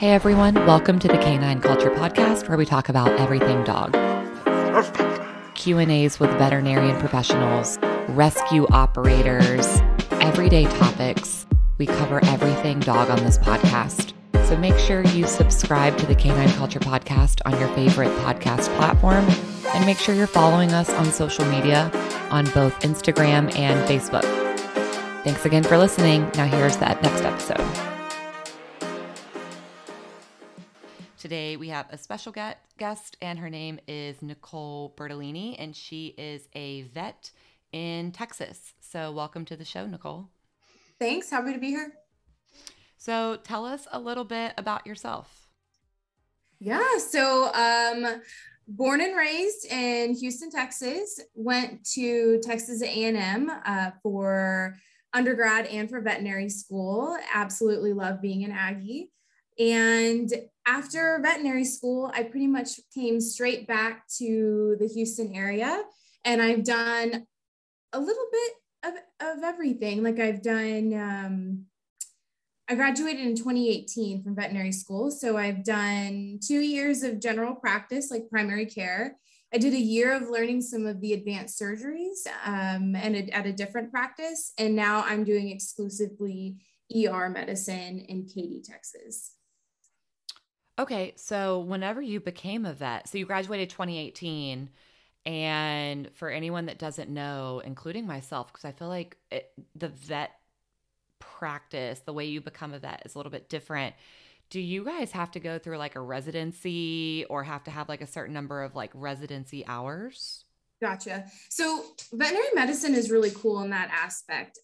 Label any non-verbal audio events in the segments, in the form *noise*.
Hey everyone, welcome to the Canine Culture Podcast where we talk about everything dog. Q&As with veterinarian professionals, rescue operators, everyday topics. We cover everything dog on this podcast. So make sure you subscribe to the Canine Culture Podcast on your favorite podcast platform and make sure you're following us on social media on both Instagram and Facebook. Thanks again for listening. Now here's that next episode. Today we have a special guest, and her name is Nicole Bertolini, and she is a vet in Texas. So, welcome to the show, Nicole. Thanks. Happy to be here. So, tell us a little bit about yourself. Yeah. So, um, born and raised in Houston, Texas. Went to Texas A&M uh, for undergrad and for veterinary school. Absolutely love being an Aggie. And after veterinary school, I pretty much came straight back to the Houston area and I've done a little bit of, of everything. Like I've done, um, I graduated in 2018 from veterinary school. So I've done two years of general practice, like primary care. I did a year of learning some of the advanced surgeries um, and a, at a different practice. And now I'm doing exclusively ER medicine in Katy, Texas. Okay, so whenever you became a vet, so you graduated 2018, and for anyone that doesn't know, including myself, because I feel like it, the vet practice, the way you become a vet is a little bit different. Do you guys have to go through like a residency or have to have like a certain number of like residency hours? Gotcha. So, veterinary medicine is really cool in that aspect.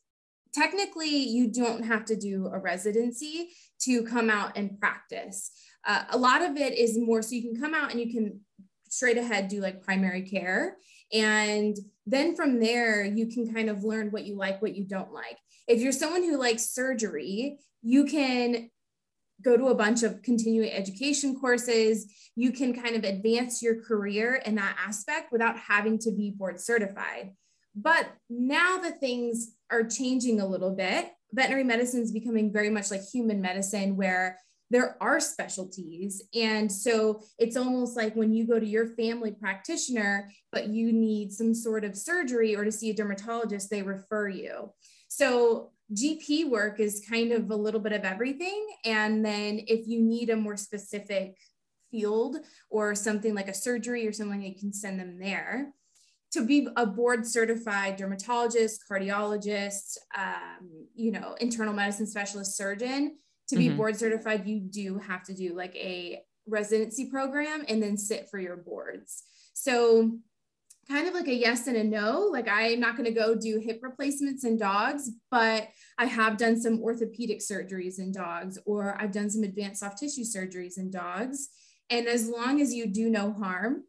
Technically, you don't have to do a residency to come out and practice. Uh, a lot of it is more so you can come out and you can straight ahead do like primary care. And then from there, you can kind of learn what you like, what you don't like. If you're someone who likes surgery, you can go to a bunch of continuing education courses. You can kind of advance your career in that aspect without having to be board certified. But now the things are changing a little bit. Veterinary medicine is becoming very much like human medicine, where there are specialties. And so it's almost like when you go to your family practitioner, but you need some sort of surgery or to see a dermatologist, they refer you. So GP work is kind of a little bit of everything. And then if you need a more specific field or something like a surgery or something, you can send them there. To be a board certified dermatologist, cardiologist, um, you know, internal medicine specialist, surgeon, to be mm-hmm. board certified, you do have to do like a residency program and then sit for your boards. So, kind of like a yes and a no. Like, I'm not going to go do hip replacements in dogs, but I have done some orthopedic surgeries in dogs, or I've done some advanced soft tissue surgeries in dogs. And as long as you do no harm,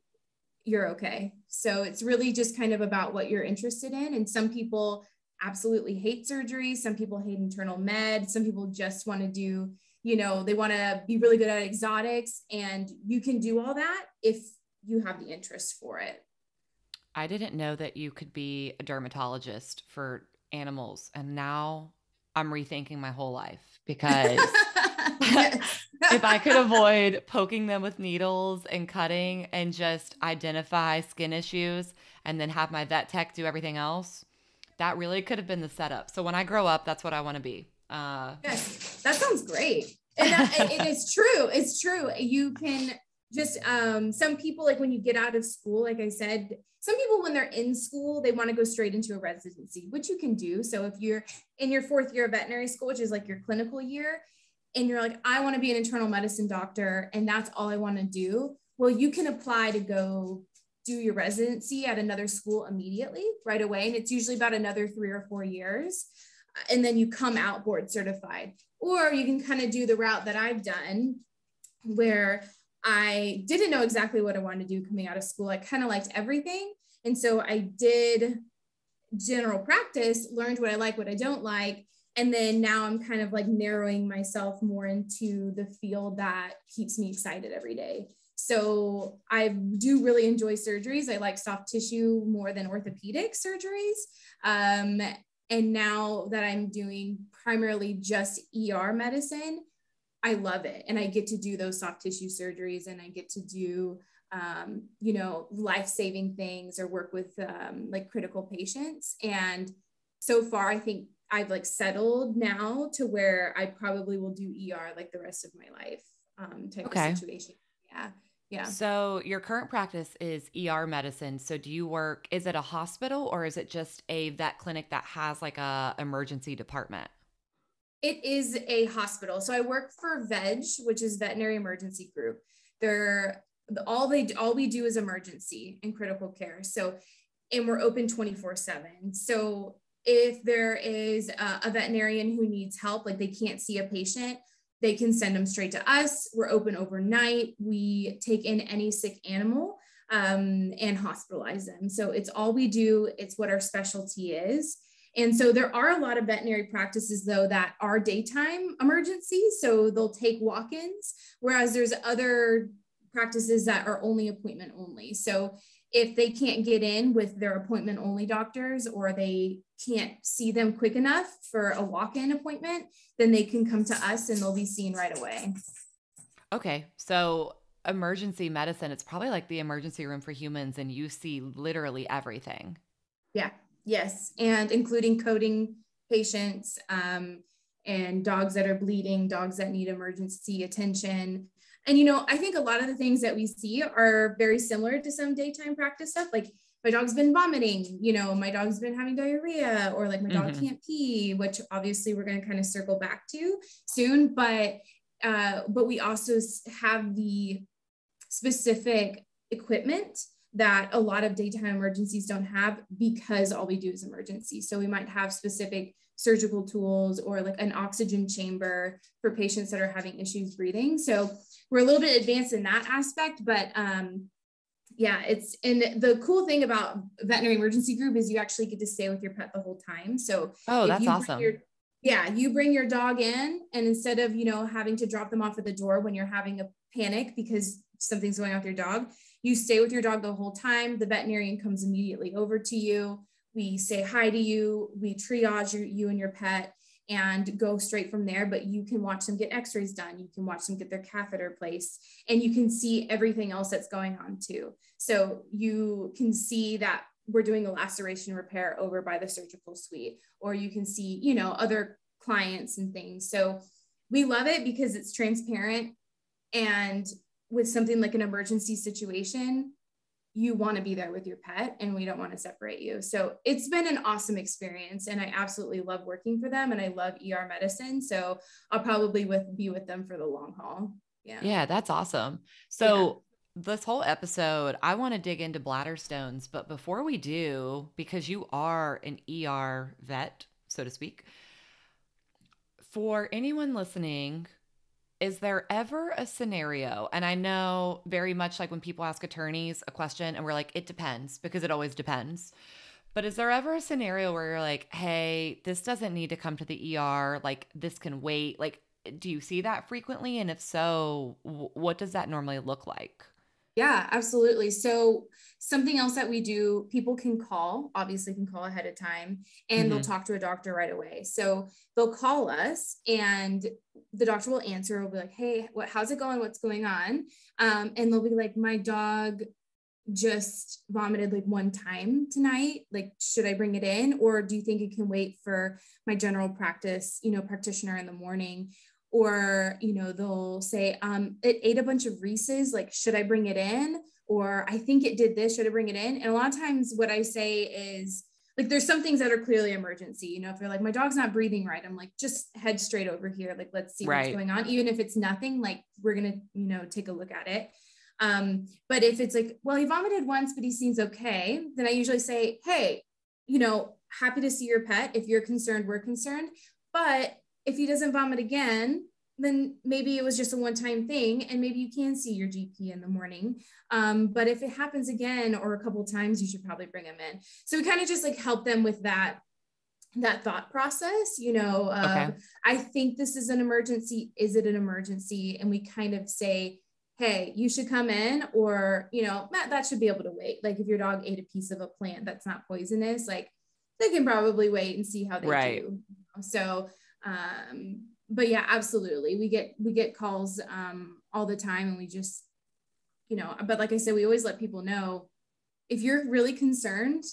you're okay. So, it's really just kind of about what you're interested in. And some people absolutely hate surgery. Some people hate internal med. Some people just want to do, you know, they want to be really good at exotics. And you can do all that if you have the interest for it. I didn't know that you could be a dermatologist for animals. And now I'm rethinking my whole life because *laughs* if I could avoid poking them with needles and cutting and just identify skin issues and then have my vet tech do everything else, that really could have been the setup. So when I grow up, that's what I want to be. Uh, yes, that sounds great. And that, it is true. It's true. You can just um, some people like when you get out of school, like I said, some people when they're in school, they want to go straight into a residency, which you can do. So if you're in your fourth year of veterinary school, which is like your clinical year, and you're like, I want to be an internal medicine doctor, and that's all I want to do. Well, you can apply to go do your residency at another school immediately right away. And it's usually about another three or four years. Uh, and then you come out board certified. Or you can kind of do the route that I've done where I didn't know exactly what I wanted to do coming out of school. I kind of liked everything. And so I did general practice, learned what I like, what I don't like. And then now I'm kind of like narrowing myself more into the field that keeps me excited every day. So I do really enjoy surgeries. I like soft tissue more than orthopedic surgeries. Um, and now that I'm doing primarily just ER medicine, I love it. And I get to do those soft tissue surgeries and I get to do, um, you know, life saving things or work with um, like critical patients. And so far, I think I've like settled now to where I probably will do ER like the rest of my life um, type okay. of situation. Yeah. Yeah. So your current practice is ER medicine. So do you work is it a hospital or is it just a vet clinic that has like a emergency department? It is a hospital. So I work for VEG, which is Veterinary Emergency Group. They're all they all we do is emergency and critical care. So and we're open 24/7. So if there is a, a veterinarian who needs help, like they can't see a patient, they can send them straight to us. We're open overnight. We take in any sick animal um, and hospitalize them. So it's all we do, it's what our specialty is. And so there are a lot of veterinary practices, though, that are daytime emergencies. So they'll take walk ins, whereas there's other practices that are only appointment only. So if they can't get in with their appointment only doctors or they can't see them quick enough for a walk-in appointment then they can come to us and they'll be seen right away. Okay so emergency medicine it's probably like the emergency room for humans and you see literally everything. Yeah yes and including coding patients um, and dogs that are bleeding dogs that need emergency attention and, you know, I think a lot of the things that we see are very similar to some daytime practice stuff. Like my dog's been vomiting, you know, my dog's been having diarrhea, or like my dog mm-hmm. can't pee, which obviously we're going to kind of circle back to soon. But, uh, but we also have the specific equipment that a lot of daytime emergencies don't have because all we do is emergency. So we might have specific surgical tools or like an oxygen chamber for patients that are having issues breathing. So we're a little bit advanced in that aspect, but um, yeah, it's and the cool thing about veterinary emergency group is you actually get to stay with your pet the whole time. So oh, that's awesome. Your, yeah, you bring your dog in, and instead of you know having to drop them off at the door when you're having a panic because something's going on with your dog, you stay with your dog the whole time. The veterinarian comes immediately over to you we say hi to you, we triage you, you and your pet and go straight from there. But you can watch them get x rays done, you can watch them get their catheter placed, and you can see everything else that's going on too. So you can see that we're doing a laceration repair over by the surgical suite, or you can see, you know, other clients and things. So we love it because it's transparent and with something like an emergency situation, you want to be there with your pet and we don't want to separate you. So it's been an awesome experience and I absolutely love working for them and I love ER medicine. So I'll probably with be with them for the long haul. Yeah. Yeah, that's awesome. So yeah. this whole episode, I want to dig into bladder stones, but before we do, because you are an ER vet, so to speak, for anyone listening is there ever a scenario and i know very much like when people ask attorneys a question and we're like it depends because it always depends. But is there ever a scenario where you're like hey this doesn't need to come to the er like this can wait like do you see that frequently? And if so what does that normally look like yeah, absolutely. So something else that we do, people can call, obviously can call ahead of time and mm-hmm. they'll talk to a doctor right away. So they'll call us and the doctor will answer, will be like, Hey, what, how's it going? What's going on? Um, and they'll be like, my dog just vomited like one time tonight. Like, should I bring it in? Or do you think it can wait for my general practice, you know, practitioner in the morning? Or you know they'll say um, it ate a bunch of reese's like should i bring it in? Or i think it did this should i bring it in? And a lot of times what i say is like there's some things that are clearly emergency you know if they're like my dog's not breathing right i'm like just head straight over here like let's see right. what's going on. Even if it's nothing like we're gonna you know take a look at it. Um, but if it's like well he vomited once but he seems okay then i usually say hey you know happy to see your pet. If you're concerned we're concerned. But if he doesn't vomit again, then maybe it was just a one time thing and maybe you can see your GP in the morning. Um, but if it happens again or a couple times, you should probably bring him in. So we kind of just like help them with that that thought process you know uh, okay. i think this is an emergency is it an emergency and we kind of say hey you should come in or you know Matt, that should be able to wait like if your dog ate a piece of a plant that's not poisonous like they can probably wait and see how they right. do so um, but yeah, absolutely. We get we get calls um, all the time, and we just, you know, but like I said, we always let people know if you're really concerned,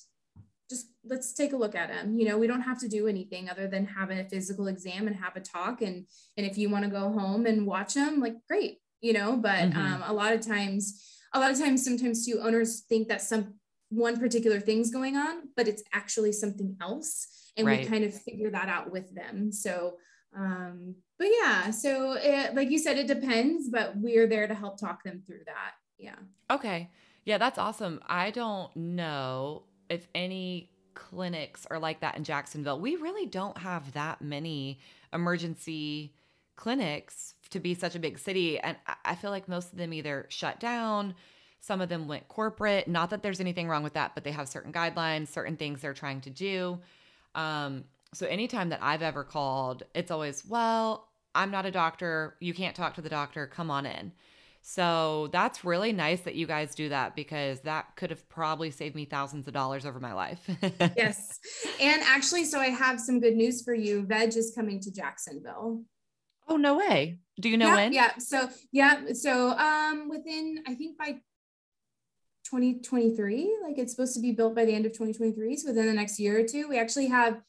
just let's take a look at him. You know, we don't have to do anything other than have a physical exam and have a talk. And and if you want to go home and watch him, like great, you know. But mm-hmm. um, a lot of times, a lot of times, sometimes too, owners think that some one particular thing's going on, but it's actually something else, and right. we kind of figure that out with them. So um, but yeah, so it, like you said, it depends, but we're there to help talk them through that. Yeah. Okay. Yeah, that's awesome. I don't know if any clinics are like that in Jacksonville. We really don't have that many emergency clinics to be such a big city. And I feel like most of them either shut down, some of them went corporate. Not that there's anything wrong with that, but they have certain guidelines, certain things they're trying to do. Um, so anytime that I've ever called, it's always, well, I'm not a doctor. You can't talk to the doctor. Come on in. So that's really nice that you guys do that because that could have probably saved me thousands of dollars over my life. *laughs* yes. And actually, so I have some good news for you. Veg is coming to Jacksonville. Oh, no way. Do you know yeah, when? Yeah. So, yeah. So, um, within, I think by 2023, like it's supposed to be built by the end of 2023. So within the next year or two, we actually have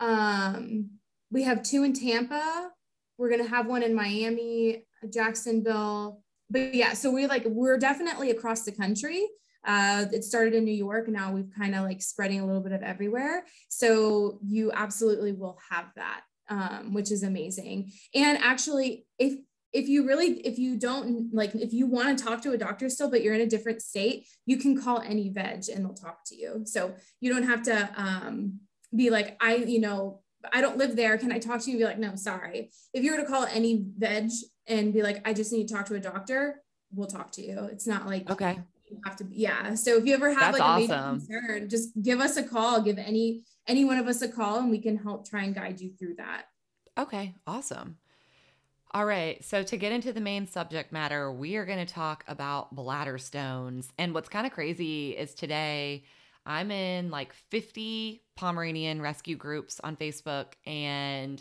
um, we have two in Tampa. We're gonna have one in Miami, Jacksonville. But yeah, so we like we're definitely across the country. Uh, it started in New York, now we've kind of like spreading a little bit of everywhere. So you absolutely will have that, um, which is amazing. And actually, if if you really if you don't like if you want to talk to a doctor still but you're in a different state you can call any veg and they'll talk to you so you don't have to um, be like, I, you know, I don't live there. Can I talk to you? And be like, no, sorry. If you were to call any veg and be like, I just need to talk to a doctor, we'll talk to you. It's not like okay. You have to yeah. So if you ever have That's like a awesome. major concern, just give us a call. Give any any one of us a call and we can help try and guide you through that. Okay, awesome. All right, so to get into the main subject matter, we are going to talk about bladder stones. And what's kind of crazy is today I'm in like 50 Pomeranian rescue groups on Facebook, and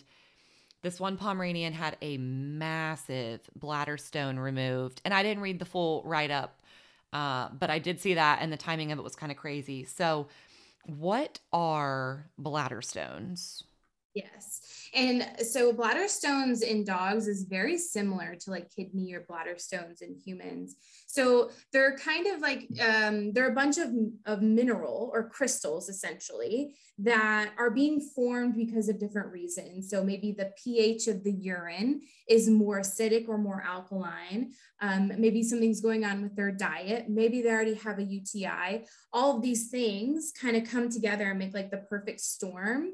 this one Pomeranian had a massive bladder stone removed. And I didn't read the full write up, uh, but I did see that, and the timing of it was kind of crazy. So, what are bladder stones? Yes. And so bladder stones in dogs is very similar to like kidney or bladder stones in humans. So they're kind of like, um, they're a bunch of, of mineral or crystals essentially that are being formed because of different reasons. So maybe the pH of the urine is more acidic or more alkaline. Um, maybe something's going on with their diet. Maybe they already have a UTI. All of these things kind of come together and make like the perfect storm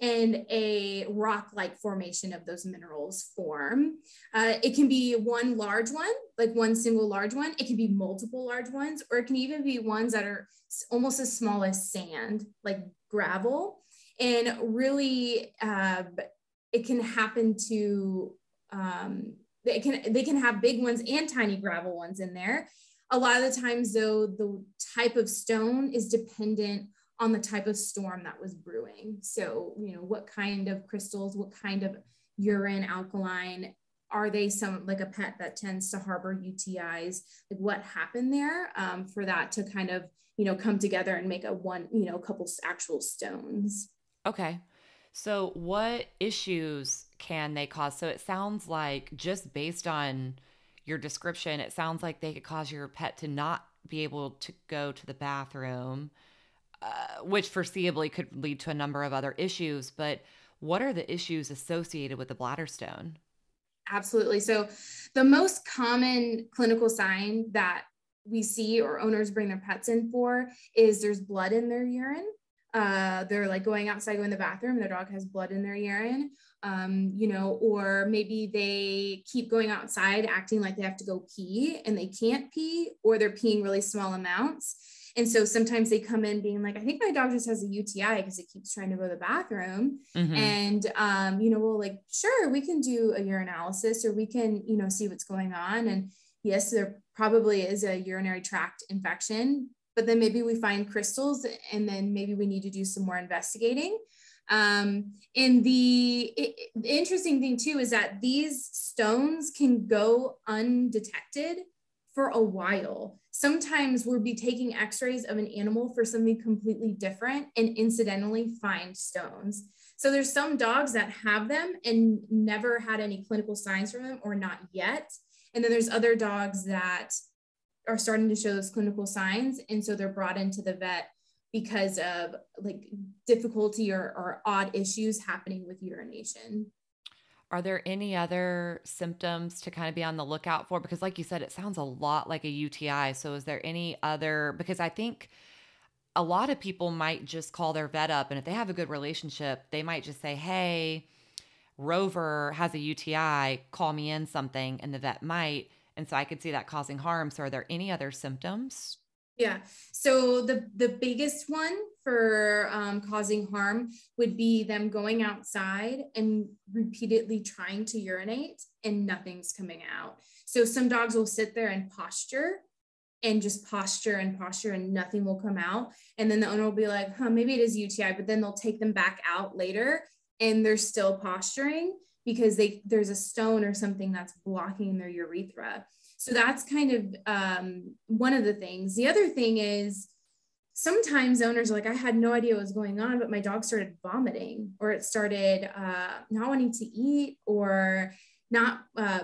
and a rock-like formation of those minerals form. Uh, it can be one large one, like one single large one. It can be multiple large ones, or it can even be ones that are almost as small as sand, like gravel. And really, uh, it can happen to, um, they can, they can have big ones and tiny gravel ones in there. A lot of the times though, the type of stone is dependent on the type of storm that was brewing. So, you know, what kind of crystals, what kind of urine alkaline are they some like a pet that tends to harbor UTIs? Like what happened there um, for that to kind of, you know, come together and make a one, you know, a couple actual stones. Okay. So, what issues can they cause? So, it sounds like just based on your description, it sounds like they could cause your pet to not be able to go to the bathroom uh, which foreseeably could lead to a number of other issues. But what are the issues associated with the bladder stone? Absolutely. So, the most common clinical sign that we see or owners bring their pets in for is there's blood in their urine. Uh, they're like going outside, going to the bathroom, their dog has blood in their urine. Um, you know, or maybe they keep going outside acting like they have to go pee and they can't pee, or they're peeing really small amounts and so sometimes they come in being like, I think my dog just has a UTI because it keeps trying to go to the bathroom. Mm-hmm. And, um, you know, we'll like, sure, we can do a urinalysis or we can, you know, see what's going on. And yes, there probably is a urinary tract infection, but then maybe we find crystals and then maybe we need to do some more investigating. Um, and the, it, the interesting thing too is that these stones can go undetected for a while. Sometimes we'll be taking x-rays of an animal for something completely different and incidentally find stones. So there's some dogs that have them and never had any clinical signs from them or not yet. And then there's other dogs that are starting to show those clinical signs. And so they're brought into the vet because of like difficulty or, or odd issues happening with urination. Are there any other symptoms to kind of be on the lookout for? Because, like you said, it sounds a lot like a UTI. So, is there any other? Because I think a lot of people might just call their vet up, and if they have a good relationship, they might just say, Hey, Rover has a UTI, call me in something, and the vet might. And so I could see that causing harm. So, are there any other symptoms? Yeah. So the the biggest one for um, causing harm would be them going outside and repeatedly trying to urinate and nothing's coming out. So some dogs will sit there and posture and just posture and posture and nothing will come out. And then the owner will be like, huh, maybe it is UTI, but then they'll take them back out later and they're still posturing because they there's a stone or something that's blocking their urethra. So that's kind of um, one of the things. The other thing is sometimes owners are like, I had no idea what was going on, but my dog started vomiting or it started uh, not wanting to eat or not uh,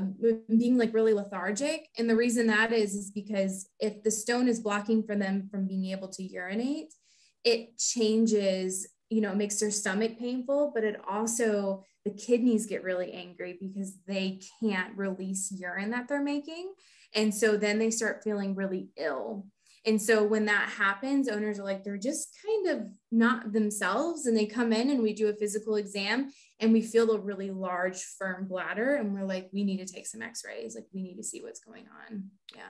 being like really lethargic. And the reason that is, is because if the stone is blocking for them from being able to urinate, it changes, you know, it makes their stomach painful, but it also the kidneys get really angry because they can't release urine that they're making. And so then they start feeling really ill. And so when that happens, owners are like, they're just kind of not themselves. And they come in and we do a physical exam and we feel a really large, firm bladder. And we're like, we need to take some x rays. Like, we need to see what's going on. Yeah.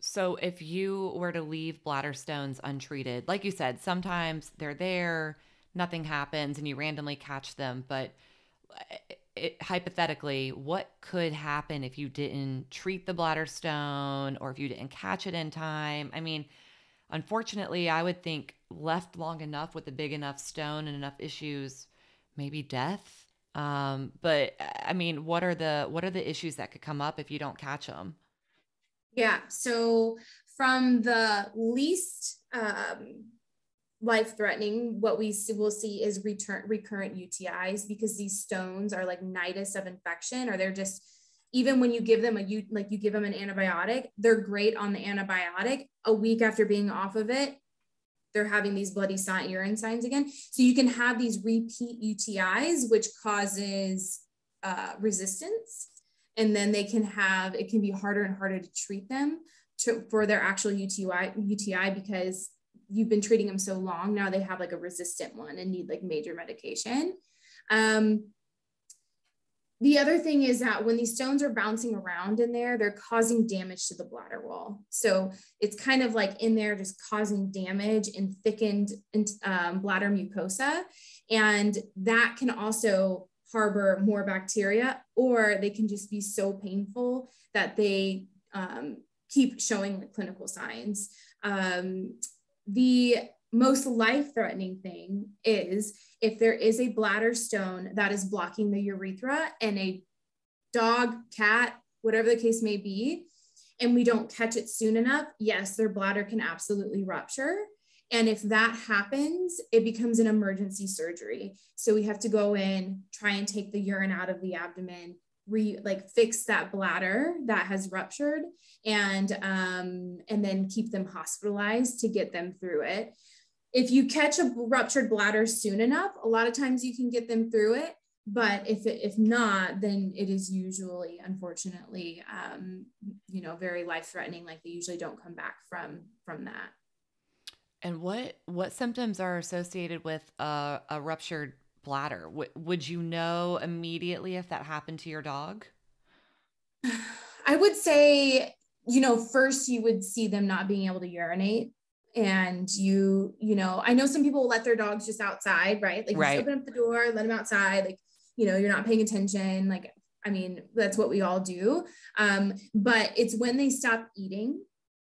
So if you were to leave bladder stones untreated, like you said, sometimes they're there, nothing happens, and you randomly catch them. But it, hypothetically, what could happen if you didn't treat the bladder stone or if you didn't catch it in time? I mean, unfortunately, I would think left long enough with a big enough stone and enough issues, maybe death. Um, but I mean, what are the what are the issues that could come up if you don't catch them? Yeah. So from the least um, life threatening, what we will see is return recurrent UTIs because these stones are like nidus of infection, or they're just even when you give them a you like you give them an antibiotic, they're great on the antibiotic. A week after being off of it, they're having these bloody sign, urine signs again. So you can have these repeat UTIs, which causes uh, resistance, and then they can have it can be harder and harder to treat them to, for their actual UTI UTI because you've been treating them so long now they have like a resistant one and need like major medication um, the other thing is that when these stones are bouncing around in there, they're causing damage to the bladder wall. So it's kind of like in there, just causing damage and thickened um, bladder mucosa. And that can also harbor more bacteria, or they can just be so painful that they um, keep showing like clinical signs. Um, the most life threatening thing is if there is a bladder stone that is blocking the urethra and a dog, cat, whatever the case may be, and we don't catch it soon enough, yes, their bladder can absolutely rupture. And if that happens, it becomes an emergency surgery. So we have to go in, try and take the urine out of the abdomen, re like fix that bladder that has ruptured and um, and then keep them hospitalized to get them through it. If you catch a ruptured bladder soon enough a lot of times you can get them through it but if it, if not then it is usually unfortunately um, you know very life threatening like they usually don't come back from from that. And what what symptoms are associated with a, a ruptured bladder. W- would you know immediately if that happened to your dog? *sighs* I would say, you know, first you would see them not being able to urinate. And you, you know, I know some people let their dogs just outside, right? Like right. open up the door, let them outside. Like, you know, you're not paying attention. Like, I mean, that's what we all do. Um, but it's when they stop eating,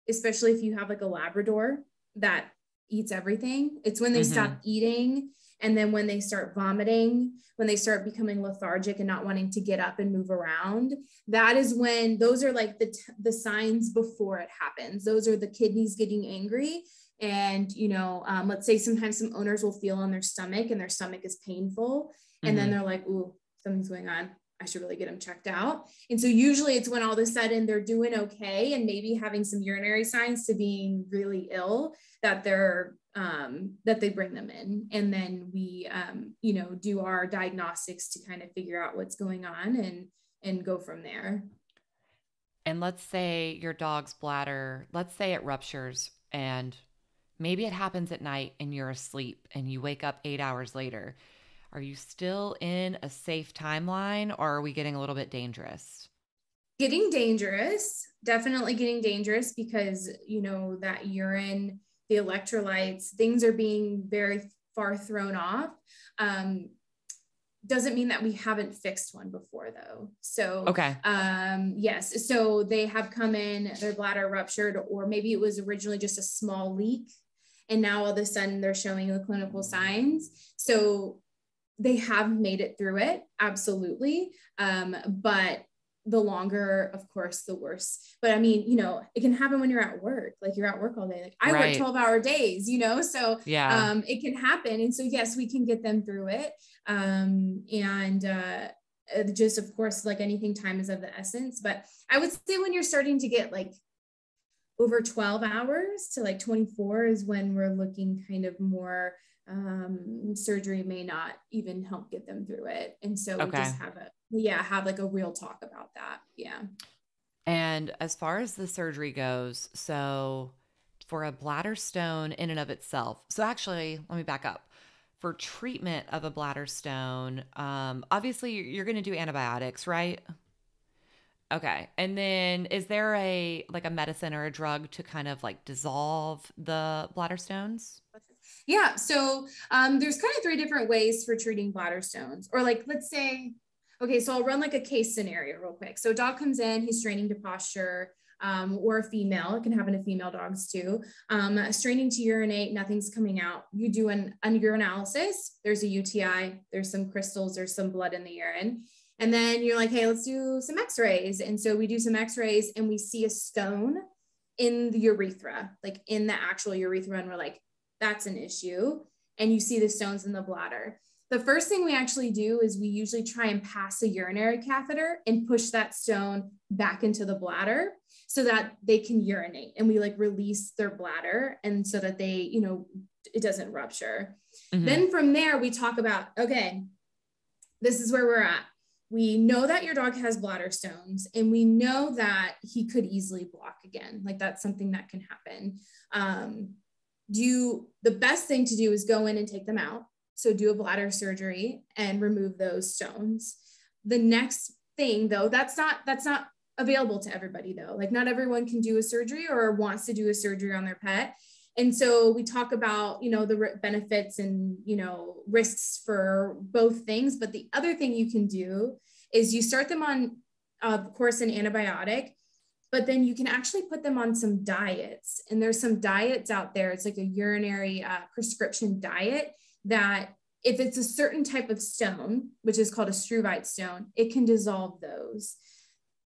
especially if you have like a Labrador that eats everything. It's when they mm-hmm. stop eating And then when they start vomiting, when they start becoming lethargic and not wanting to get up and move around, that is when those are like the, the signs before it happens. Those are the kidneys getting angry. And, you know, um, let's say sometimes some owners will feel on their stomach and their stomach is painful. And mm-hmm. then they're like, ooh, something's going on. I should really get them checked out. And so usually it's when all of a sudden they're doing okay and maybe having some urinary signs to being really ill that they're um, that they bring them in, and then we um, you know do our diagnostics to kind of figure out what's going on and and go from there. And let's say your dog's bladder, let's say it ruptures and maybe it happens at night and you're asleep and you wake up eight hours later are you still in a safe timeline or are we getting a little bit dangerous? Getting dangerous, definitely getting dangerous because, you know, that urine, the electrolytes, things are being very far thrown off. Um, doesn't mean that we haven't fixed one before though. So okay. Um, yes. So they have come in, their bladder ruptured, or maybe it was originally just a small leak. And now all of a sudden they're showing the clinical signs. So they have made it through it, absolutely. Um, but the longer, of course, the worse. But I mean, you know, it can happen when you're at work. Like you're at work all day. Like I right. work 12 hour days, you know, so yeah, um, it can happen. And so yes, we can get them through it. Um, and uh, uh just of course, like anything, time is of the essence. But I would say when you're starting to get like over 12 hours to like 24 is when we're looking kind of more um, surgery may not even help get them through it. And so okay. we just have a, yeah, have like a real talk about that. Yeah. And as far as the surgery goes, so for a bladder stone in and of itself, so actually, let me back up. For treatment of a bladder stone, um, obviously you're going to do antibiotics, right? Okay. And then is there a like a medicine or a drug to kind of like dissolve the bladder stones? Yeah. So um, there's kind of three different ways for treating bladder stones. Or like, let's say, okay, so I'll run like a case scenario real quick. So dog comes in, he's straining to posture. Um, or a female, it can happen to female dogs too. Um, straining to urinate, nothing's coming out. You do an, an urinalysis, there's a UTI, there's some crystals, there's some blood in the urine. And then you're like, hey, let's do some x rays. And so we do some x rays and we see a stone in the urethra, like in the actual urethra. And we're like, that's an issue. And you see the stones in the bladder. The first thing we actually do is we usually try and pass a urinary catheter and push that stone back into the bladder so that they can urinate and we like release their bladder and so that they, you know, it doesn't rupture. Mm-hmm. Then from there, we talk about okay, this is where we're at. We know that your dog has bladder stones and we know that he could easily block again. Like that's something that can happen. Um, do the best thing to do is go in and take them out. So do a bladder surgery and remove those stones. The next thing though, that's not that's not available to everybody though. Like not everyone can do a surgery or wants to do a surgery on their pet. And so we talk about, you know, the benefits and, you know, risks for both things, but the other thing you can do is you start them on of course an antibiotic but then you can actually put them on some diets. And there's some diets out there. It's like a urinary uh, prescription diet that if it's a certain type of stone, which is called a struvite stone, it can dissolve those.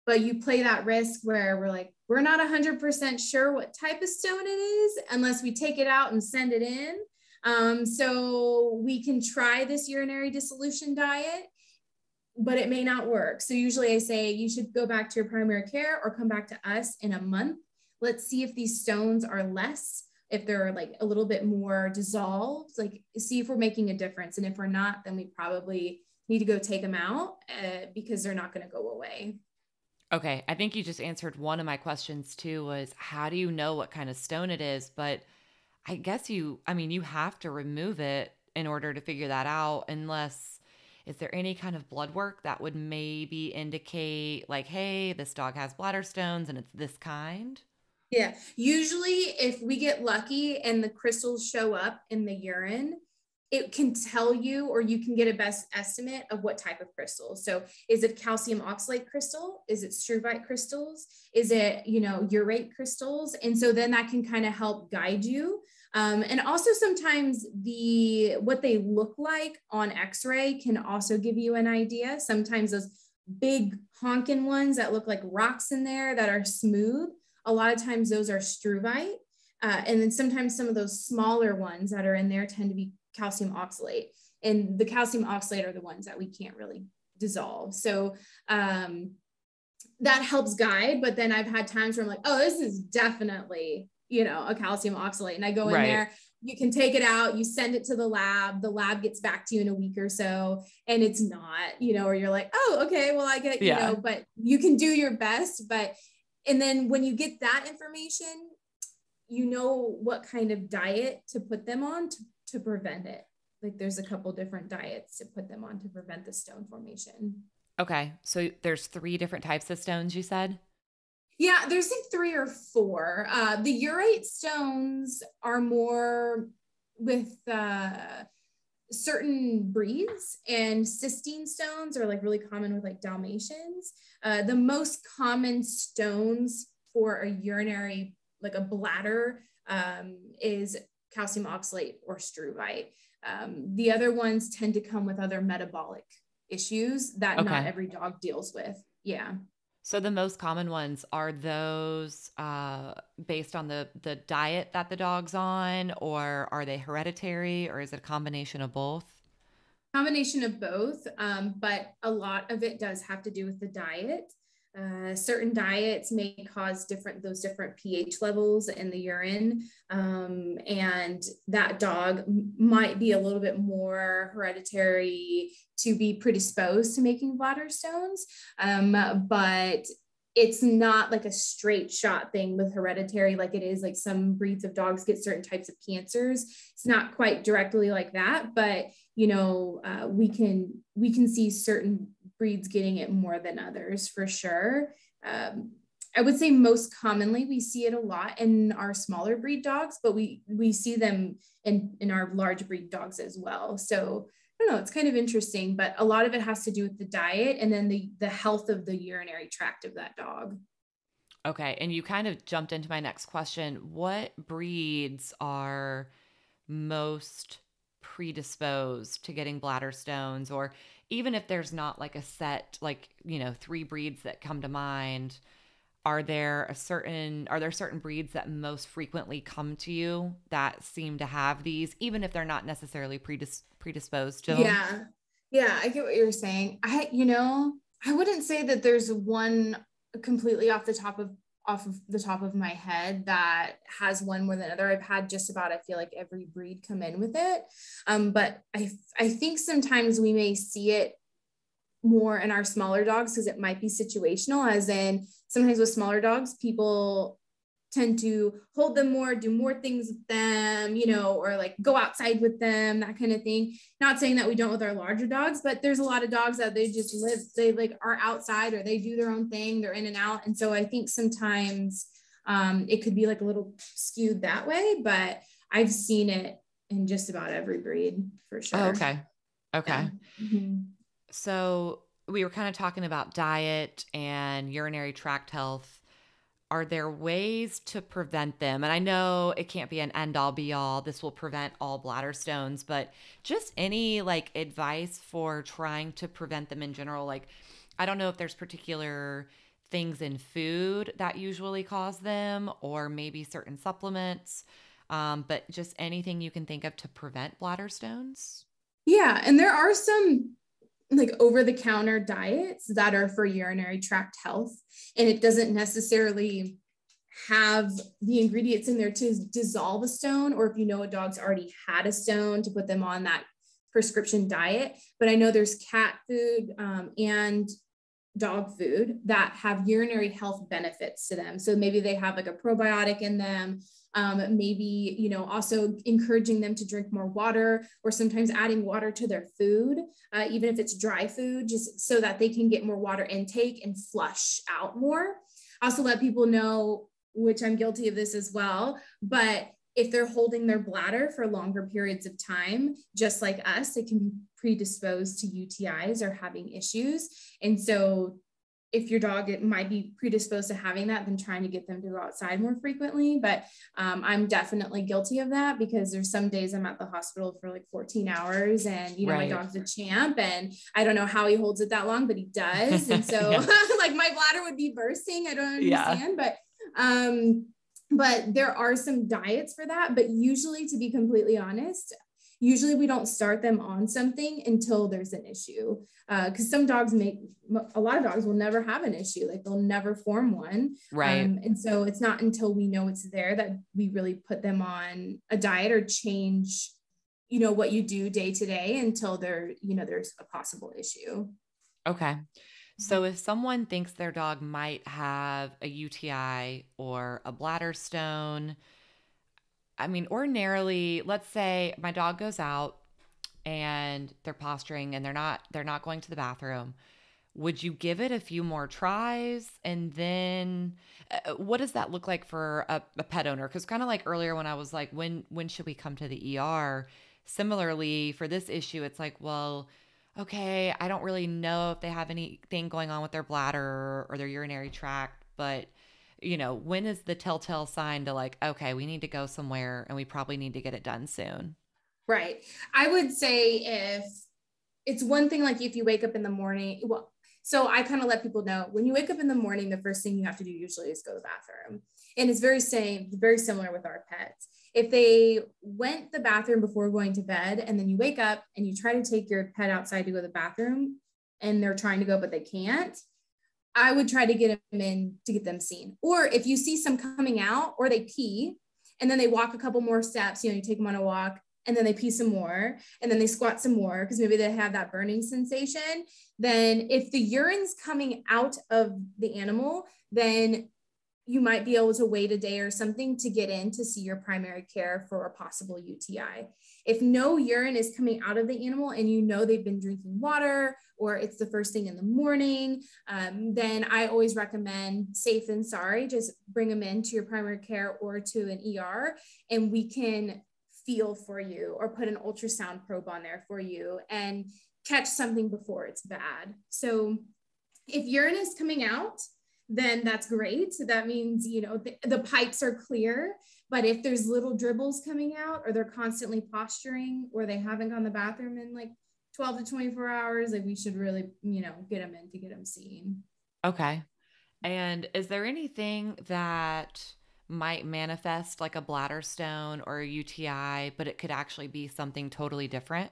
But you play that risk where we're like, we're not 100% sure what type of stone it is unless we take it out and send it in. Um, so we can try this urinary dissolution diet but it may not work. So usually I say you should go back to your primary care or come back to us in a month. Let's see if these stones are less, if they're like a little bit more dissolved, like see if we're making a difference. And if we're not, then we probably need to go take them out uh, because they're not going to go away. Okay. I think you just answered one of my questions too was how do you know what kind of stone it is? But I guess you, I mean, you have to remove it in order to figure that out unless is there any kind of blood work that would maybe indicate, like, hey, this dog has bladder stones and it's this kind? Yeah. Usually, if we get lucky and the crystals show up in the urine, it can tell you or you can get a best estimate of what type of crystal. So is it calcium oxalate crystal? Is it struvite crystals? Is it, you know, urate crystals? And so then that can kind of help guide you Um, and also sometimes the what they look like on x-ray can also give you an idea. Sometimes those big honking ones that look like rocks in there that are smooth, a lot of times those are struvite. Uh, and then sometimes some of those smaller ones that are in there tend to be calcium oxalate. And the calcium oxalate are the ones that we can't really dissolve. So um, that helps guide. But then I've had times where I'm like, oh, this is definitely, you know, a calcium oxalate. And I go in right. there, you can take it out, you send it to the lab, the lab gets back to you in a week or so, and it's not, you know, or you're like, oh, okay, well, I get, yeah. you know, but you can do your best. But, and then when you get that information, you know what kind of diet to put them on to, to prevent it. Like there's a couple different diets to put them on to prevent the stone formation. Okay. So there's three different types of stones you said? Yeah, there's like three or four. Uh, the urate stones are more with uh, certain breeds, and cystine stones are like really common with like Dalmatians. Uh, the most common stones for a urinary, like a bladder, um, is calcium oxalate or struvite. Um, the other ones tend to come with other metabolic issues that okay. not every dog deals with. Yeah. So the most common ones are those uh, based on the the diet that the dog's on, or are they hereditary, or is it a combination of both? Combination of both, um, but a lot of it does have to do with the diet. Uh, certain diets may cause different those different pH levels in the urine, um, and that dog might be a little bit more hereditary to be predisposed to making bladder stones. Um, but it's not like a straight shot thing with hereditary like it is like some breeds of dogs get certain types of cancers it's not quite directly like that but you know uh, we can we can see certain breeds getting it more than others for sure um, i would say most commonly we see it a lot in our smaller breed dogs but we we see them in in our large breed dogs as well so I don't know, it's kind of interesting, but a lot of it has to do with the diet and then the the health of the urinary tract of that dog. Okay, and you kind of jumped into my next question. What breeds are most predisposed to getting bladder stones or even if there's not like a set like, you know, three breeds that come to mind, are there a certain are there certain breeds that most frequently come to you that seem to have these even if they're not necessarily predis- predisposed to them? yeah yeah i get what you're saying i you know i wouldn't say that there's one completely off the top of off of the top of my head that has one more than other. I've had just about I feel like every breed come in with it, um, but I I think sometimes we may see it more in our smaller dogs because it might be situational as in sometimes with smaller dogs people tend to hold them more do more things with them you know or like go outside with them that kind of thing not saying that we don't with our larger dogs but there's a lot of dogs that they just live they like are outside or they do their own thing they're in and out and so i think sometimes um, it could be like a little skewed that way but i've seen it in just about every breed for sure oh, okay okay yeah. mm-hmm. So we were kind of talking about diet and urinary tract health. Are there ways to prevent them? And I know it can't be an end all be all. This will prevent all bladder stones, but just any like advice for trying to prevent them in general. Like, I don't know if there's particular things in food that usually cause them, or maybe certain supplements, um, but just anything you can think of to prevent bladder stones. Yeah. And there are some like over the counter diets that are for urinary tract health and it doesn't necessarily have the ingredients in there to dissolve a stone or if you know a dog's already had a stone to put them on that prescription diet. But i know there's cat food um, and dog food that have urinary health benefits to them. So maybe they have like a probiotic in them um, maybe you know also encouraging them to drink more water or sometimes adding water to their food uh, even if it's dry food just so that they can get more water intake and flush out more. Also let people know which i'm guilty of this as well but if they're holding their bladder for longer periods of time just like us it can be predisposed to utis or having issues. And so if your dog it might be predisposed to having that then trying to get them to go outside more frequently. But um, i'm definitely guilty of that because there's some days i'm at the hospital for like 14 hours and you know right. my dog's a champ and i don't know how he holds it that long but he does. And so *laughs* *laughs* like my bladder would be bursting. I don't understand yeah. but um but there are some diets for that. But usually to be completely honest usually we don't start them on something until there's an issue because uh, some dogs make a lot of dogs will never have an issue like they'll never form one. Right. Um, and so it's not until we know it's there that we really put them on a diet or change you know what you do day to day until there you know there's a possible issue. Okay. So if someone thinks their dog might have a UTI or a bladder stone I mean, ordinarily, let's say my dog goes out and they're posturing and they're not they're not going to the bathroom. Would you give it a few more tries and then uh, what does that look like for a, a pet owner? Because kind of like earlier when I was like, when when should we come to the ER? Similarly, for this issue, it's like, well, okay, I don't really know if they have anything going on with their bladder or their urinary tract, but you know, when is the telltale sign to like, okay, we need to go somewhere and we probably need to get it done soon? Right. I would say if it's one thing, like if you wake up in the morning, well, so I kind of let people know when you wake up in the morning, the first thing you have to do usually is go to the bathroom. And it's very same, very similar with our pets. If they went the bathroom before going to bed and then you wake up and you try to take your pet outside to go to the bathroom and they're trying to go, but they can't, I would try to get them in to get them seen. Or if you see some coming out or they pee and then they walk a couple more steps, you know, you take them on a walk and then they pee some more and then they squat some more because maybe they have that burning sensation. Then if the urine's coming out of the animal, then you might be able to wait a day or something to get in to see your primary care for a possible UTI. If no urine is coming out of the animal and you know they've been drinking water or it's the first thing in the morning, um, then I always recommend safe and sorry, just bring them in to your primary care or to an ER and we can feel for you or put an ultrasound probe on there for you and catch something before it's bad. So if urine is coming out, then that's great. So that means, you know, the, the pipes are clear. But if there's little dribbles coming out or they're constantly posturing or they haven't gone to the bathroom in like 12 to 24 hours, like we should really, you know, get them in to get them seen. Okay. And is there anything that might manifest like a bladder stone or a UTI, but it could actually be something totally different?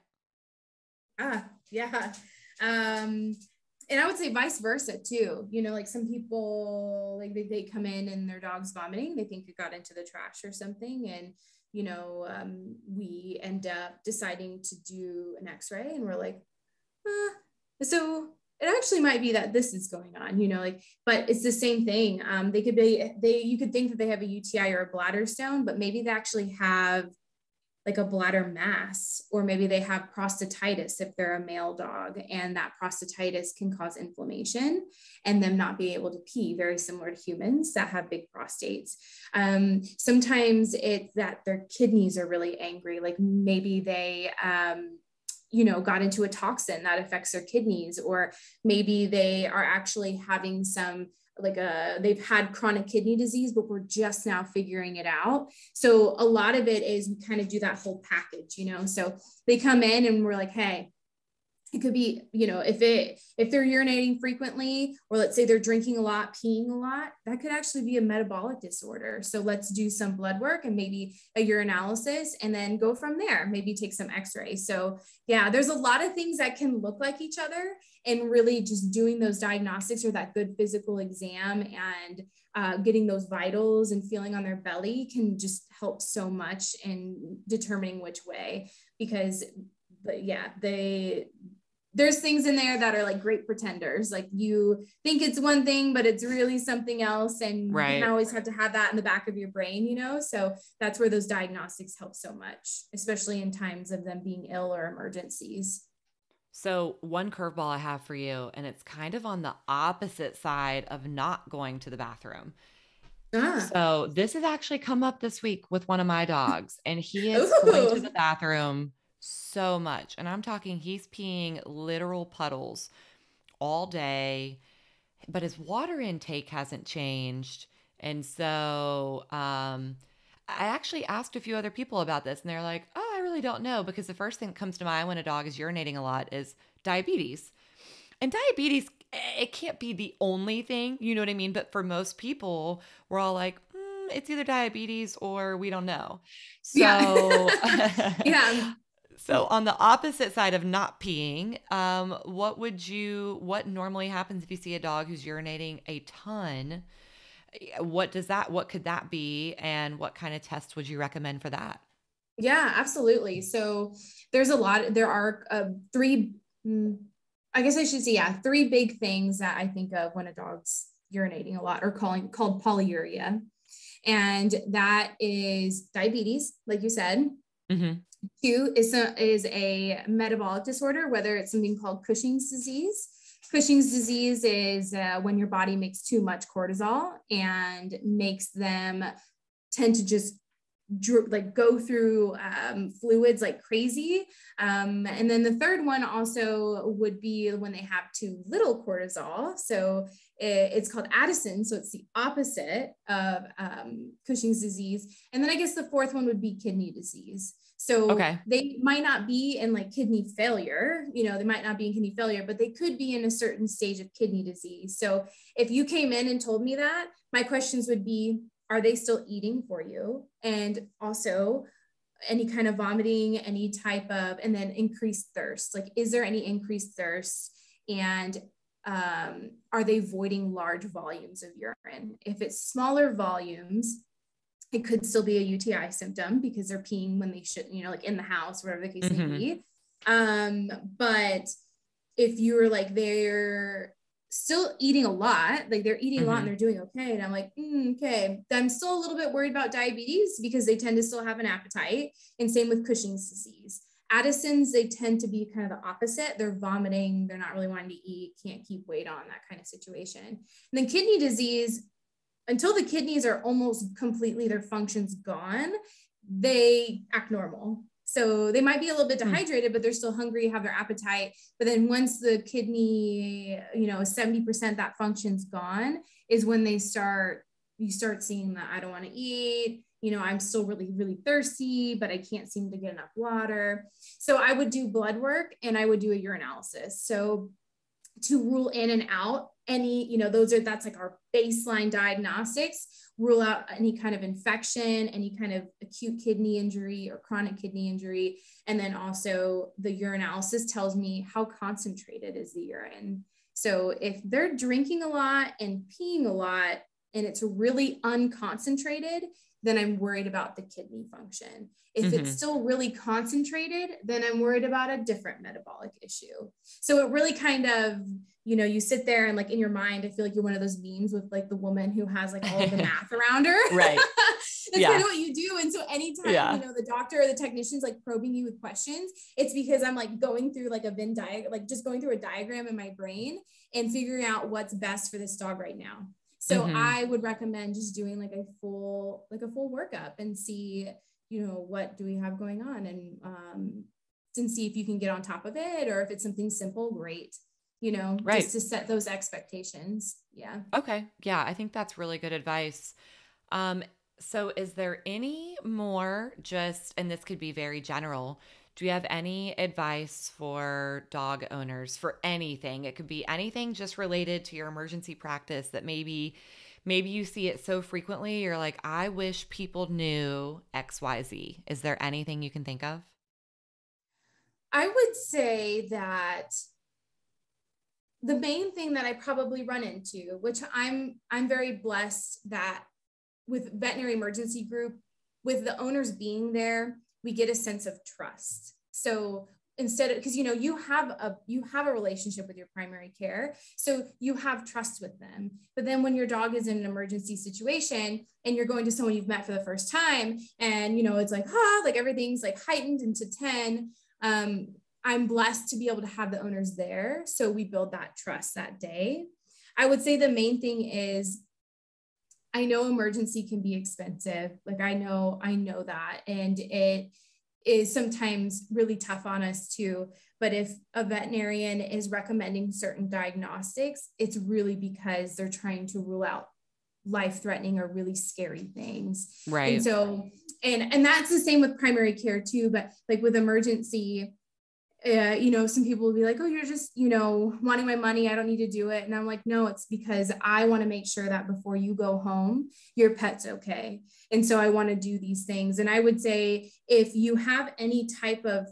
Ah, yeah. Um, and I would say vice versa too. You know, like some people like they, they come in and their dog's vomiting, they think it got into the trash or something. And, you know, um, we end up deciding to do an x-ray and we're like, uh, so it actually might be that this is going on, you know, like, but it's the same thing. Um, they could be, they, you could think that they have a UTI or a bladder stone, but maybe they actually have like a bladder mass, or maybe they have prostatitis if they're a male dog, and that prostatitis can cause inflammation and them not be able to pee, very similar to humans that have big prostates. Um, sometimes it's that their kidneys are really angry, like maybe they, um, you know, got into a toxin that affects their kidneys, or maybe they are actually having some like a they've had chronic kidney disease but we're just now figuring it out. So a lot of it is we kind of do that whole package you know? So they come in and we're like hey it could be you know if it if they're urinating frequently or let's say they're drinking a lot peeing a lot that could actually be a metabolic disorder. So let's do some blood work and maybe a urinalysis and then go from there. Maybe take some x-rays so yeah there's a lot of things that can look like each other and really just doing those diagnostics or that good physical exam and uh, getting those vitals and feeling on their belly can just help so much in determining which way because but yeah they there's things in there that are like great pretenders. Like you think it's one thing, but it's really something else. And right. you always have to have that in the back of your brain, you know? So that's where those diagnostics help so much, especially in times of them being ill or emergencies. So, one curveball I have for you, and it's kind of on the opposite side of not going to the bathroom. Ah. So, this has actually come up this week with one of my dogs, and he is Ooh. *laughs* going to the bathroom so much. And I'm talking, he's peeing literal puddles all day. but his water intake hasn't changed. And so um, I actually asked a few other people about this, and they're like, oh, I really don't know. Because the first thing that comes to mind when a dog is urinating a lot is diabetes. And diabetes, it can't be the only thing, you know what I mean? But for most people, we're all like, mm, it's either diabetes or we don't know. So, *laughs* yeah. yeah. So on the opposite side of not peeing, um, what would you what normally happens if you see a dog who's urinating a ton? What does that what could that be and what kind of tests would you recommend for that? Yeah, absolutely. So there's a lot there are uh, three mm, I guess I should say yeah, three big things that I think of when a dog's urinating a lot or calling called polyuria. And that is diabetes, like you said. Mm-hmm. Two is a, is a metabolic disorder, whether it's something called Cushing's disease. Cushing's disease is uh, when your body makes too much cortisol and makes them tend to just like go through um, fluids like crazy. Um, and then the third one also would be when they have too little cortisol. So it, it's called Addison. So it's the opposite of um, Cushing's disease. And then I guess the fourth one would be kidney disease. So okay. they might not be in like kidney failure, you know, they might not be in kidney failure, but they could be in a certain stage of kidney disease. So if you came in and told me that, my questions would be are they still eating for you? And also, any kind of vomiting, any type of, and then increased thirst. Like, is there any increased thirst? And um, are they voiding large volumes of urine? If it's smaller volumes, it could still be a UTI symptom because they're peeing when they shouldn't, you know, like in the house, whatever the case mm-hmm. may be. Um, but if you're like they're still eating a lot, like they're eating mm-hmm. a lot and mm-hmm. they're doing okay, and I'm like, mm, okay, I'm still a little bit worried about diabetes because they tend to still have an appetite, and same with Cushing's disease. Addison's, they tend to be kind of the opposite. They're vomiting, they're not really wanting to eat, can't keep weight on, that kind of situation. And then kidney disease, until the kidneys are almost completely their functions gone, they act normal. So they might be a little bit hmm. dehydrated, but they're still hungry, have their appetite. But then once the kidney, you know, 70% that function's gone, is when they start, you start seeing that I don't want to eat, you know, I'm still really, really thirsty, but I can't seem to get enough water. So I would do blood work and I would do a urinalysis. So to rule in and out any, you know, those are that's like our baseline diagnostics, rule out any kind of infection, any kind of acute kidney injury or chronic kidney injury. And then also the urinalysis tells me how concentrated is the urine. So if they're drinking a lot and peeing a lot and it's really unconcentrated, then I'm worried about the kidney function. If mm-hmm. it's still really concentrated, then I'm worried about a different metabolic issue. So it really kind of you know, you sit there and like in your mind, I feel like you're one of those memes with like the woman who has like all the math *laughs* around her. Right. *laughs* That's yeah. kind of what you do. And so anytime, yeah. you know, the doctor or the technician's like probing you with questions, it's because I'm like going through like a Venn diagram, like just going through a diagram in my brain and figuring out what's best for this dog right now. So mm-hmm. I would recommend just doing like a full, like a full workup and see, you know, what do we have going on and um and see if you can get on top of it or if it's something simple, great you know, right. just to set those expectations. Yeah. Okay. Yeah. I think that's really good advice. Um, so is there any more just, and this could be very general, do you have any advice for dog owners for anything? It could be anything just related to your emergency practice that maybe maybe you see it so frequently you're like I wish people knew XYZ. Is there anything you can think of? I would say that the main thing that I probably run into, which I'm I'm very blessed that with veterinary emergency group, with the owners being there, we get a sense of trust. So instead of because you know you have a you have a relationship with your primary care so you have trust with them but then when your dog is in an emergency situation and you're going to someone you've met for the first time and you know it's like ah like everything's like heightened into 10 um, I'm blessed to be able to have the owners there. So we build that trust that day. I would say the main thing is I know emergency can be expensive. Like I know, I know that. And it is sometimes really tough on us too. But if a veterinarian is recommending certain diagnostics, it's really because they're trying to rule out life threatening or really scary things. Right. And so, and and that's the same with primary care too. But like with emergency, uh, you know, some people will be like, oh, you're just, you know, wanting my money. I don't need to do it. And I'm like, no, it's because I want to make sure that before you go home, your pet's okay. And so I want to do these things. And I would say if you have any type of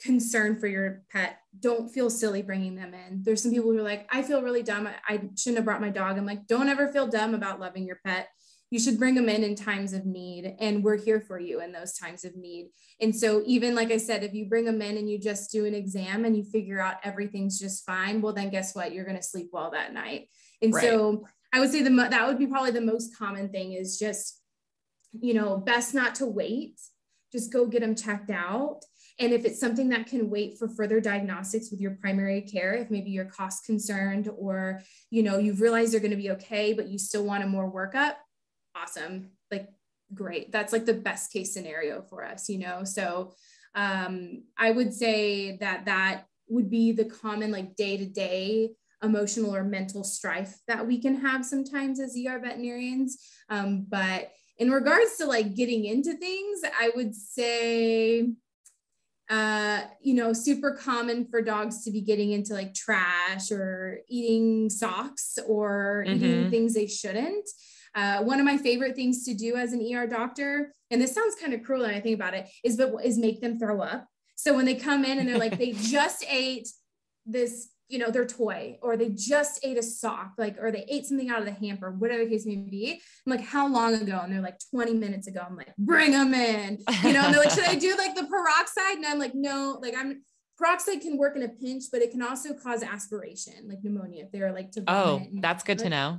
concern for your pet, don't feel silly bringing them in. There's some people who are like, I feel really dumb. I shouldn't have brought my dog. I'm like, don't ever feel dumb about loving your pet you should bring them in in times of need and we're here for you in those times of need. And so even like i said if you bring them in and you just do an exam and you figure out everything's just fine well then guess what? You're going to sleep well that night. And right. so i would say the that would be probably the most common thing is just you know best not to wait. Just go get them checked out. And if it's something that can wait for further diagnostics with your primary care, if maybe you're cost concerned or you know you've realized they're going to be okay, but you still want a more workup, awesome like great that's like the best case scenario for us you know so um i would say that that would be the common like day to day emotional or mental strife that we can have sometimes as ER veterinarians. Um, but in regards to like getting into things, I would say, uh, you know, super common for dogs to be getting into like trash or eating socks or mm-hmm. eating things they shouldn't. Uh, one of my favorite things to do as an ER doctor, and this sounds kind of cruel when I think about it, is but is make them throw up. So when they come in and they're like, they *laughs* just ate this, you know, their toy, or they just ate a sock, like, or they ate something out of the hamper, whatever the case may be. I'm like, how long ago? And they're like, 20 minutes ago. I'm like, bring them in, you know, and they're like, should I do like the peroxide? And I'm like, no, like I'm peroxide can work in a pinch, but it can also cause aspiration, like pneumonia, if they're like to Oh, that's good to know.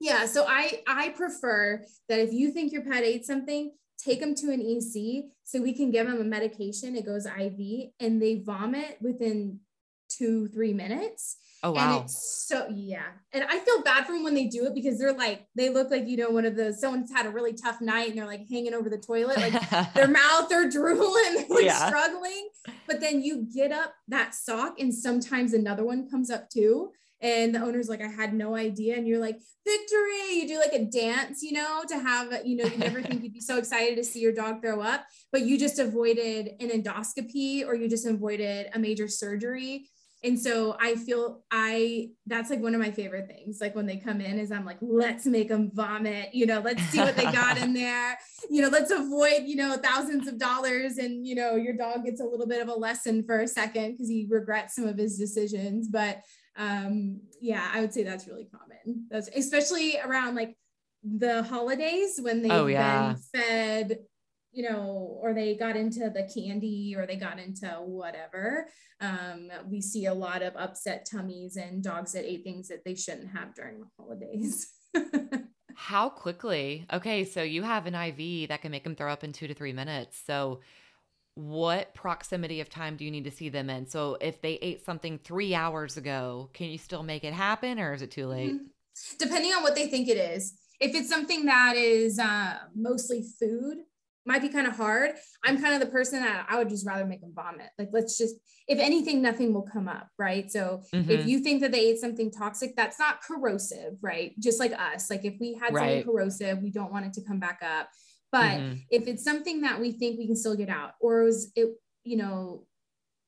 Yeah, so I I prefer that if you think your pet ate something, take them to an EC so we can give them a medication. It goes IV and they vomit within two three minutes. Oh wow! And it's so yeah, and I feel bad for them when they do it because they're like they look like you know one of the someone's had a really tough night and they're like hanging over the toilet, like *laughs* their mouth they're drooling, *laughs* like yeah. struggling. But then you get up that sock and sometimes another one comes up too and the owner's like i had no idea. And you're like victory! You do like a dance you know to have you know you never think you'd be so excited to see your dog throw up but you just avoided an endoscopy or you just avoided a major surgery. And so i feel i that's like one of my favorite things. Like when they come in is i'm like let's make them vomit you know let's see what they got in *laughs* there. You know let's avoid you know thousands of dollars and you know your dog gets a little bit of a lesson for a second because he regrets some of his decisions. But um, yeah, I would say that's really common. That's especially around like the holidays when they've oh, yeah. been fed, you know, or they got into the candy or they got into whatever. Um, we see a lot of upset tummies and dogs that ate things that they shouldn't have during the holidays. *laughs* How quickly? Okay, so you have an IV that can make them throw up in two to three minutes. So what proximity of time do you need to see them in? So if they ate something three hours ago, can you still make it happen or is it too late? Mm-hmm. Depending on what they think it is. If it's something that is uh, mostly food, might be kind of hard. I'm kind of the person that I would just rather make them vomit. Like, let's just, if anything, nothing will come up, right? So mm-hmm. if you think that they ate something toxic, that's not corrosive, right? Just like us. Like if we had right. something corrosive, we don't want it to come back up. But mm-hmm. if it's something that we think we can still get out, or it was it, you know,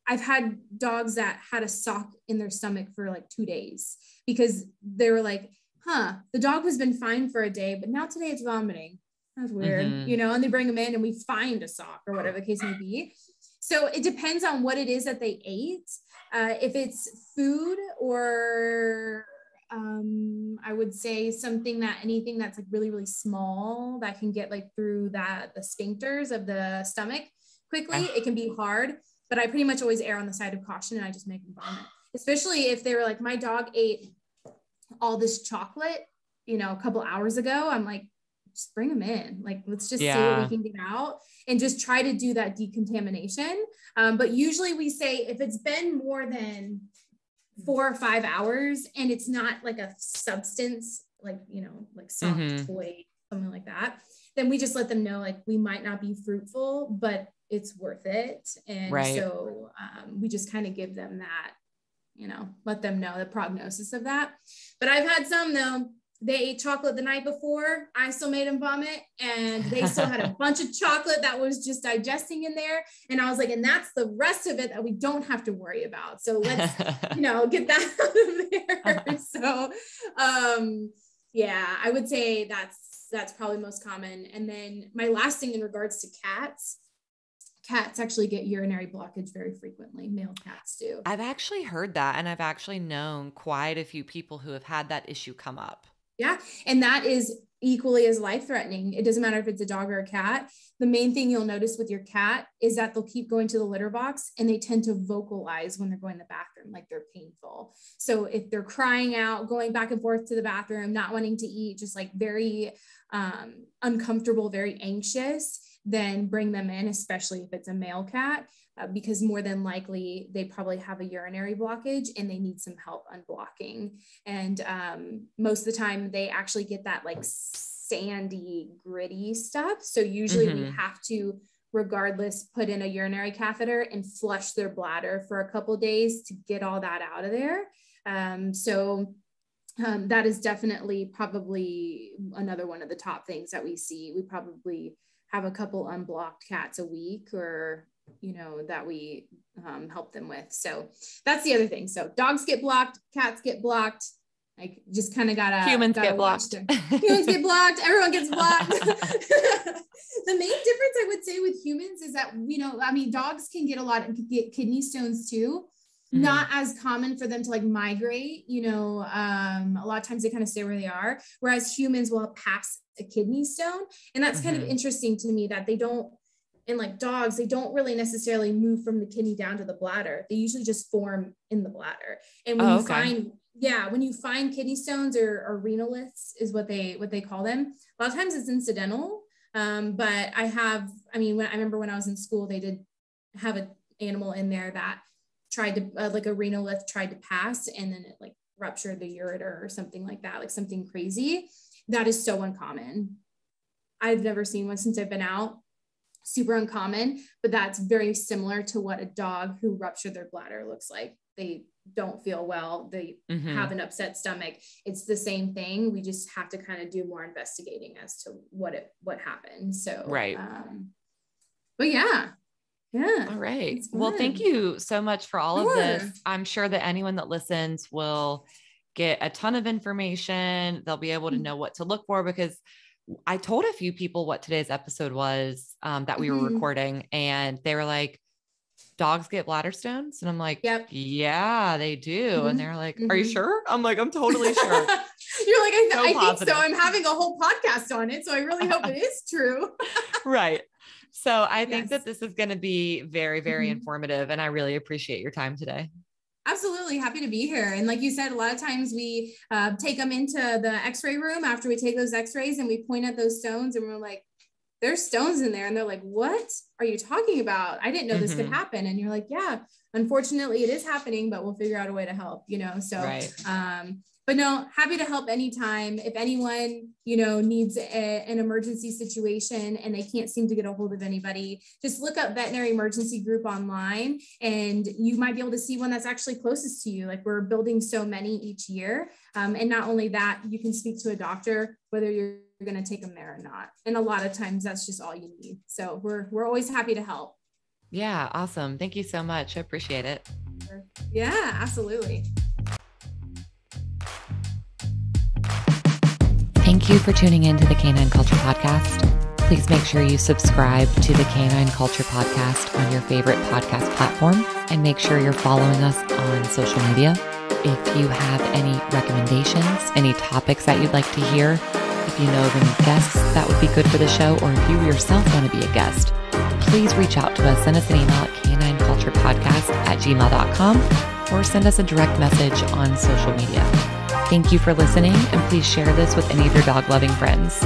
I've had dogs that had a sock in their stomach for like two days because they were like, huh, the dog has been fine for a day, but now today it's vomiting. That's weird, mm-hmm. you know, and they bring them in and we find a sock or whatever the case may be. So it depends on what it is that they ate. Uh, if it's food or um, I would say something that anything that's like really, really small that can get like through that the sphincters of the stomach quickly. It can be hard, but I pretty much always err on the side of caution and I just make them vomit. Especially if they were like, my dog ate all this chocolate, you know, a couple hours ago. I'm like, just bring them in. Like, let's just yeah. see what we can get out and just try to do that decontamination. Um, but usually we say if it's been more than four or five hours and it's not like a substance like you know like soft mm-hmm. toy something like that, then we just let them know like we might not be fruitful, but it's worth it. And right. so um, we just kind of give them that, you know, let them know the prognosis of that. But I've had some though, they ate chocolate the night before. I still made them vomit, and they still had a *laughs* bunch of chocolate that was just digesting in there. And I was like, and that's the rest of it that we don't have to worry about. So let's, *laughs* you know, get that *laughs* out of there. so, um, yeah, I would say that's that's probably most common. And then my last thing in regards to cats, cats actually get urinary blockage very frequently. Male cats do. I've actually heard that, and I've actually known quite a few people who have had that issue come up. Yeah. And that is equally as life threatening. It doesn't matter if it's a dog or a cat. The main thing you'll notice with your cat is that they'll keep going to the litter box and they tend to vocalize when they're going to the bathroom, like they're painful. So if they're crying out, going back and forth to the bathroom, not wanting to eat, just like very um, uncomfortable, very anxious, then bring them in, especially if it's a male cat. Uh, because more than likely they probably have a urinary blockage and they need some help unblocking. And um, most of the time they actually get that like sandy, gritty stuff. So usually mm-hmm. we have to, regardless, put in a urinary catheter and flush their bladder for a couple days to get all that out of there. Um, so um, that is definitely probably another one of the top things that we see. We probably have a couple unblocked cats a week or you know that we um, help them with so that's the other thing so dogs get blocked cats get blocked like just kind of gotta humans gotta get blocked humans get blocked everyone gets blocked *laughs* the main difference i would say with humans is that you know i mean dogs can get a lot of get kidney stones too Mm-hmm. not as common for them to like migrate you know um, a lot of times they kind of stay where they are whereas humans will pass a kidney stone and that's mm-hmm. kind of mm-hmm. interesting to me that they don't in like dogs, they don't really necessarily move from the kidney down to the bladder. They usually just form in the bladder. And when oh, you find, yeah, when you find kidney stones or, or renoliths is what they what they call them. A lot of times it's incidental. Um, but I have, I mean, when I remember when I was in school, they did have an animal in there that tried to uh, like a renolith tried to pass and then it like ruptured the ureter or something like that, like something crazy. That is so uncommon. I've never seen one since I've been out super uncommon, but that's very similar to what a dog who ruptured their bladder looks like. They don't feel well, they mm-hmm. have an upset stomach. It's the same thing. We just have to kind of do more investigating as to what it what happened. So right. Um, but yeah. Yeah. All right. Well, thank you so much for all sure. of this. I'm sure that anyone that listens will get a ton of information. They'll be able to mm. know what to look for because I told a few people what today's episode was um, that we mm-hmm. were recording, and they were like, dogs get bladder stones? And I'm like, yep. yeah, they do. Mm-hmm. And they're like, are you mm-hmm. sure? I'm like, I'm totally sure. *laughs* You're like, I, so I think so. I'm having a whole podcast on it. So I really hope it *laughs* is true. *laughs* right. So I think yes. that this is going to be very, very mm-hmm. informative. And I really appreciate your time today. Absolutely happy to be here. And like you said, a lot of times we uh, take them into the x ray room after we take those x rays and we point at those stones and we're like, there's stones in there. And they're like, what are you talking about? I didn't know this mm-hmm. could happen. And you're like, yeah, unfortunately it is happening, but we'll figure out a way to help, you know? So, right. um, but no, happy to help anytime. If anyone, you know, needs a, an emergency situation and they can't seem to get a hold of anybody, just look up veterinary emergency group online and you might be able to see one that's actually closest to you. Like we're building so many each year. Um, and not only that, you can speak to a doctor, whether you're going to take them there or not. And a lot of times that's just all you need. So we're, we're always happy to help. Yeah. Awesome. Thank you so much. I appreciate it. Yeah, absolutely. You for tuning in to the Canine Culture Podcast. Please make sure you subscribe to the Canine Culture Podcast on your favorite podcast platform and make sure you're following us on social media. If you have any recommendations, any topics that you'd like to hear, if you know of any guests that would be good for the show, or if you yourself want to be a guest, please reach out to us. Send us an email at canineculturepodcast at gmail.com or send us a direct message on social media. Thank you for listening, and please share this with any of your dog loving friends.